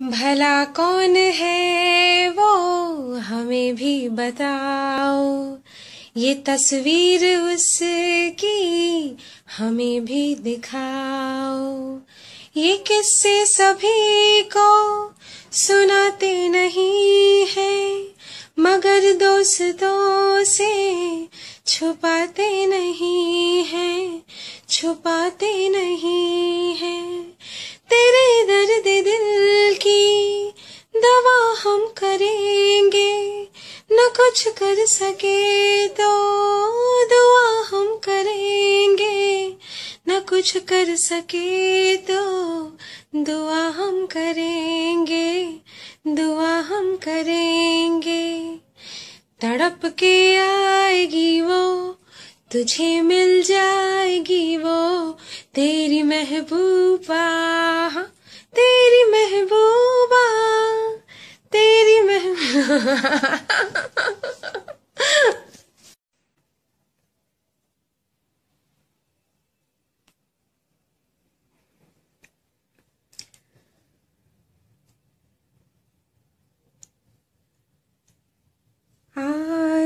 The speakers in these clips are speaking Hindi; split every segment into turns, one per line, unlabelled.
भला कौन है वो हमें भी बताओ। ये तस्वीर उसकी हमें भी दिखाओ। ये किससे सभी को सुनाते नहीं है, मगर दोस्तों से छुपाते कुछ कर सके तो दुआ हम करेंगे। न कुछ कर सके तो दुआ हम करेंगे, दुआ हम करेंगे। तड़प के आएगी वो, तुझे मिल जाएगी वो, तेरी महबूबा तेरी महबूबा तेरी महबूबा।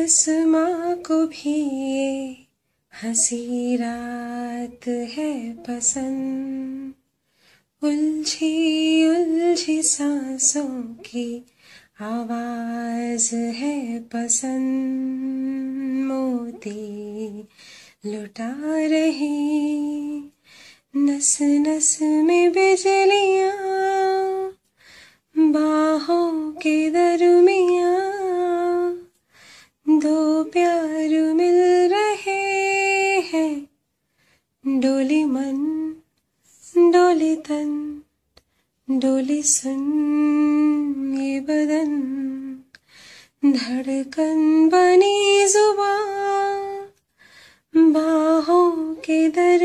आसमां को भी ये हँसी रात है पसंद। उलझी उलझी सांसों की आवाज़ है पसंद। मोती लुटा रही नस नस में बिजलियाँ प्यार मिल रहे हैं। डोली मन, डोली तन, डोली सुन, ये बदन। धड़कन बनी जुबा बाहों के दर